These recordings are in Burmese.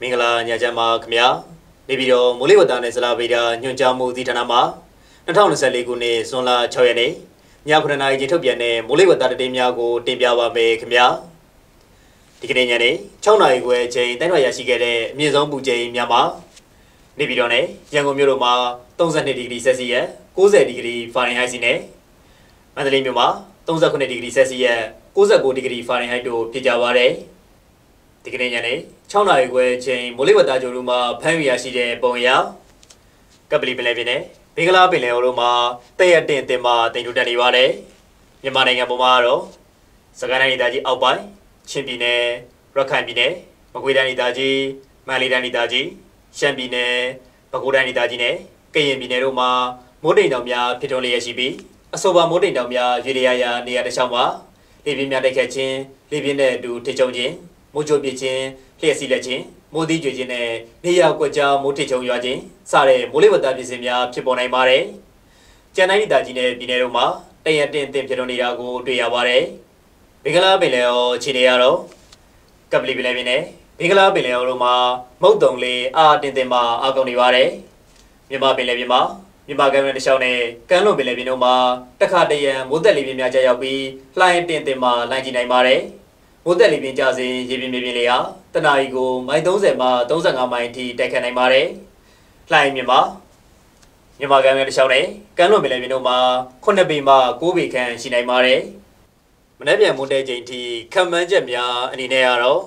မင်္ဂလာညချမ်းပါခင်ဗျာနေပြီးတော့မိုးလေဝသနဲ့ဇလာဗေဒညွှန်ကြားမှုသီဌာနမှာ2024ခုနှစ်ဇွန်လ6ရက်နေ့ည9:00နာရီချိန်ထုတ်ပြန်တဲ့မိုးလေဝသတည်များကိုတင်ပြပါမယ်ခင်ဗျာဒီကနေ့ညနေ6နာရီခွဲအချိန်တိုင်းထွာရရှိခဲ့တဲ့အမြင့်ဆုံးပူချိန်များမှာနေပြီးတော့ねရန်ကုန်မြို့တော်မှာ32ဒီဂရီဆယ်စီယပ်90ဒီဂရီဖာရင်ဟိုက်စီနဲ့မန္တလေးမြို့မှာ39ဒီဂရီဆယ်စီယပ်69ဒီဂရီဖာရင်ဟိုက်တို့ဖြစ်ကြပါတယ် ဒီကနေ့ညနေ6နာရီခွဲအချိန်မိုးလေဝသကြိုတို့မှာဖမ်းရရှိတဲ့ပုံရကပလီပလဲပြင်းနဲ့ဘေကလာပင်လယ်တို့မှာတဲ့ရတင်တင်မှာတင်တူတက်နေပါတယ်မြန်မာနိုင်ငံပေါ်မှာတော့စကိုင်းတိုင်းဒေသကြီးအောက်ပိုင်းချင်းပြည်နယ်ရခိုင်ပြည်နယ်မကွေးတိုင်းဒေသကြီးမန္တလေးတိုင်းဒေသကြီးရှမ်းပြည်နယ်ပဲခူးတိုင်းဒေသကြီးနဲ့ကရင်ပြည်နယ်တို့မှာမိုးတိမ်တောင်များဖြစ်ထွန်းလျက်ရှိပြီးအဆိုပါမိုးတိမ်တောင်များရေလျာရာနေရာတစ်ချောင်းမှာလေပြင်းများတိုက်ခတ်ခြင်းလေပြင်းနဲ့အတူထိချုံခြင်း မိုးကြိုပြခြင်းလျှက်စီးလက်ခြင်းမိုးသီးကြွခြင်းနဲ့နေရာကွက်ကြားမိုးထစ်ချုံရွာခြင်းစတဲ့မိုးလေဝသပြင်စင်များဖြစ်ပေါ်နိုင်ပါတယ်။ကျန်တိုင်းဒေသကြီးနဲ့ပြည်နယ်တို့မှာတရတင်တင်ဖြစ်တော်နေတာကိုတွေ့ရပါတယ်။ဘေကလာပင်လယ်ရောအခြေအနေရတော့ကပလီပင်လယ်ပြင်နဲ့ဘေကလာပင်လယ်ရောတို့မှာမုတ်တုံလေးအာတင်တင်မှာအကောင်နေပါတယ်။မြန်မာပင်လယ်ပြင်မှာမြန်မာကမ်းလွန်တစ်လျှောက်နဲ့ကမ်းလွန်ပင်လယ်ပြင်တို့မှာတခါတရံမိုးသက်လေပြင်းများကြာရောက်ပြီးလှိုင်းတင်တင်မှာလိုင်းကြည့်နိုင်ပါတယ်။ မိုးသက်လေပြင်းကြစဉ်ရေပြင်းမြေပြင်းလေးဟာတနအီကိုမိုင်30မှ35မိုင်အထိတိုက်ခတ်နိုင်ပါတယ်။လှိုင်းမြမှာမြန်မာကမ်းမြေတစ်လျှောက်နဲ့ကမ်းလွန်ပင်လယ်ပြင်တို့မှာ9ပေမှ9ပေခန့်ရှိနိုင်ပါတယ်။မနေ့ပြန်မွန်တဲ့ချိန်ထိခံမှန်းချက်များအနေနဲ့ကတော့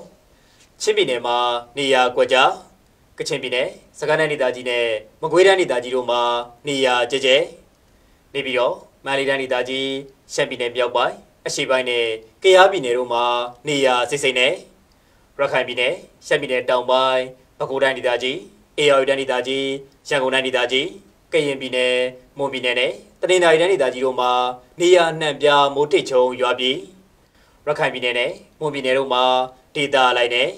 ချင်းပြည်နယ်မှာနေရာကွက်ကြားကချင်ပြည်နယ်စကိုင်းတိုင်းဒေသကြီးနဲ့မကွေးတိုင်းဒေသကြီးတို့မှာနေရာကျကျနေပြီးတော့မန္တလေးတိုင်းဒေသကြီးရှမ်းပြည်နယ်မြောက်ပိုင်း အရှိပိုင်းနဲ့ကယားပြည်နယ်တို့မှာနေရာစိတ်စိတ်နဲ့ရခိုင်ပြည်နယ်ရှမ်းပြည်နယ်တောင်ပိုင်းပဲခူးတိုင်းဒေသကြီးအေရဝတီတိုင်းဒေသကြီးရန်ကုန်တိုင်းဒေသကြီးကရင်ပြည်နယ်မွန်ပြည်နယ်နဲ့တနင်္သာရီတိုင်းဒေသကြီးတို့မှာနေရာနှံ့ပြားမိုးတိတ်ချုံရွာပြီးရခိုင်ပြည်နယ်နဲ့မွန်ပြည်နယ်တို့မှာဒေသလိုက်နဲ့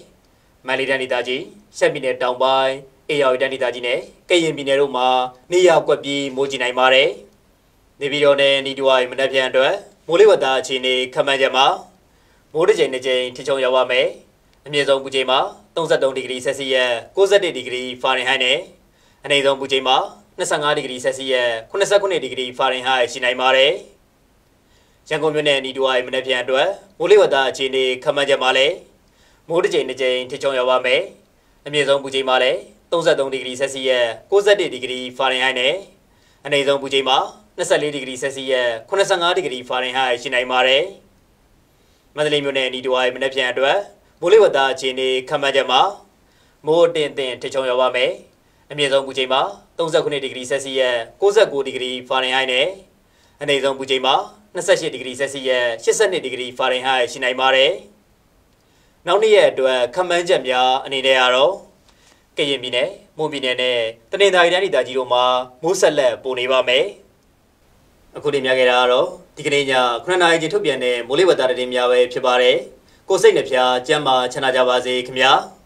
မန္တလေးတိုင်းဒေသကြီးရှမ်းပြည်နယ်တောင်ပိုင်းအေရဝတီတိုင်းဒေသကြီးနဲ့ကရင်ပြည်နယ်တို့မှာနေရာကွက်ပြီးမိုးကြီးနိုင်ပါတယ်နေပြည်တော်နဲ့နီတူဝိုင်မနက်ဖြန်အတွက် မိုးလေဝသအခြေအနေခန့်မှန်းချက်မှာမိုးတစ်ကြိမ်တစ်ကြိမ်ထချုံရောက်ပါမယ်။အမြင့်ဆုံးပူချိန်မှာ33ဒီဂရီဆယ်စီယပ်61ဒီဂရီဖာရင်ဟိုက်နဲ့အနိမ့်ဆုံးပူချိန်မှာ25ဒီဂရီဆယ်စီယပ်89ဒီဂရီဖာရင်ဟိုက်ရှိနိုင်ပါတယ်။ရန်ကုန်မြို့နယ်နီတူဝိုင်မနေ့ပြန်အတွက်မိုးလေဝသအခြေအနေခန့်မှန်းချက်မှာလည်းမိုးတစ်ကြိမ်တစ်ကြိမ်ထချုံရောက်ပါမယ်။အမြင့်ဆုံးပူချိန်မှာလည်း33ဒီဂရီဆယ်စီယပ်61ဒီဂရီဖာရင်ဟိုက်နဲ့အနိမ့်ဆုံးပူချိန်မှာ 24ဒီဂရီဆယ်စီယပ်85ဒီဂရီဖာရင်ဟိုက်ရှိနိုင်ပါတယ်။မန္တလေးမြို့နယ်နီတဝိုင်မနေ့ပြန်အတွက်မိုးလေဝသအခြေအနေခန့်မှန်းချက်မှာမိုးတင်တင်ထချုံရောက်ပါမယ်။အမြင့်ဆုံးပူချိန်မှာ39ဒီဂရီဆယ်စီယပ်69ဒီဂရီဖာရင်ဟိုက်နဲ့အနိမ့်ဆုံးပူချိန်မှာ28ဒီဂရီဆယ်စီယပ်82ဒီဂရီဖာရင်ဟိုက်ရှိနိုင်ပါတယ်။နောက်နေ့ရက်အတွက်ခန့်မှန်းချက်များအနေနဲ့ကတော့ကရင်ပြည်နယ်မွန်ပြည်နယ်နဲ့တနင်္သာရီတိုင်းဒေသကြီးတို့မှာမိုးဆက်လက်ပုံနေပါမယ်။ အခုတင်ပြခဲ့တာကတော့ဒီကနေ့ည9နာရီချိန်ထုတ်ပြန်တဲ့မိုးလေဝသသတင်းများပဲဖြစ်ပါတယ်ကိုစိတ်နှဖျားကျမ်းမာချမ်းသာကြပါစေခင်ဗျာ။